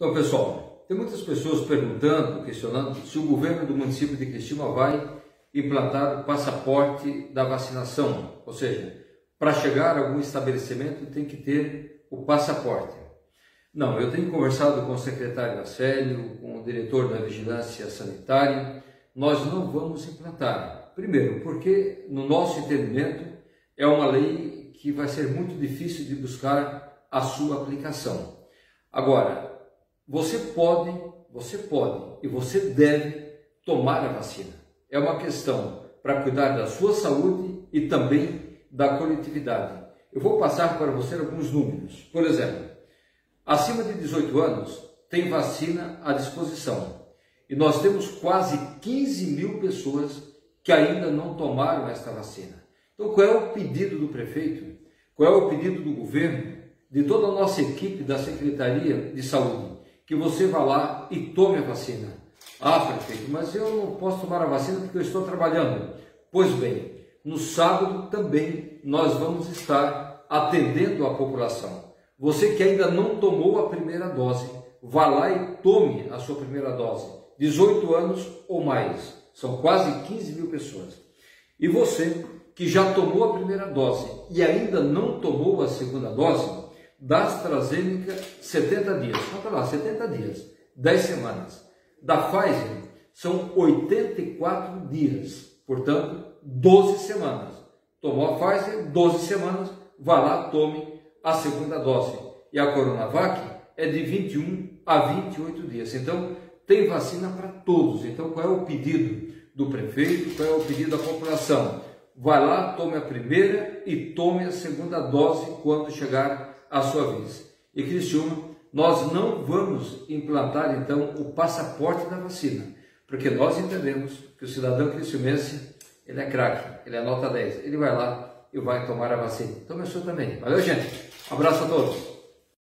Então, pessoal, tem muitas pessoas perguntando, questionando se o governo do município de Cristina vai implantar o passaporte da vacinação, ou seja, para chegar a algum estabelecimento tem que ter o passaporte. Não, eu tenho conversado com o secretário Acélio, com o diretor da Vigilância Sanitária, nós não vamos implantar. Primeiro, porque no nosso entendimento é uma lei que vai ser muito difícil de buscar a sua aplicação. Agora, você pode, você pode e você deve tomar a vacina. É uma questão para cuidar da sua saúde e também da coletividade. Eu vou passar para você alguns números. Por exemplo, acima de 18 anos tem vacina à disposição. E nós temos quase 15 mil pessoas que ainda não tomaram esta vacina. Então, qual é o pedido do prefeito? Qual é o pedido do governo? De toda a nossa equipe da Secretaria de Saúde? Que você vá lá e tome a vacina. Ah, prefeito, mas eu não posso tomar a vacina porque eu estou trabalhando. Pois bem, no sábado também nós vamos estar atendendo a população. Você que ainda não tomou a primeira dose, vá lá e tome a sua primeira dose. 18 anos ou mais. São quase 15 mil pessoas. E você que já tomou a primeira dose e ainda não tomou a segunda dose, da AstraZeneca, 70 dias. Conta lá, 70 dias, 10 semanas. Da Pfizer, são 84 dias, portanto, 12 semanas. Tomou a Pfizer, 12 semanas, vá lá, tome a segunda dose. E a Coronavac é de 21 a 28 dias. Então, tem vacina para todos. Então, qual é o pedido do prefeito? Qual é o pedido da população? Vai lá, tome a primeira e tome a segunda dose quando chegar a sua vez. E Cristiúma, nós não vamos implantar então o passaporte da vacina, porque nós entendemos que o cidadão cristiumense, ele é craque, ele é nota 10, ele vai lá e vai tomar a vacina. Então, eu também. Valeu, gente. Abraço a todos.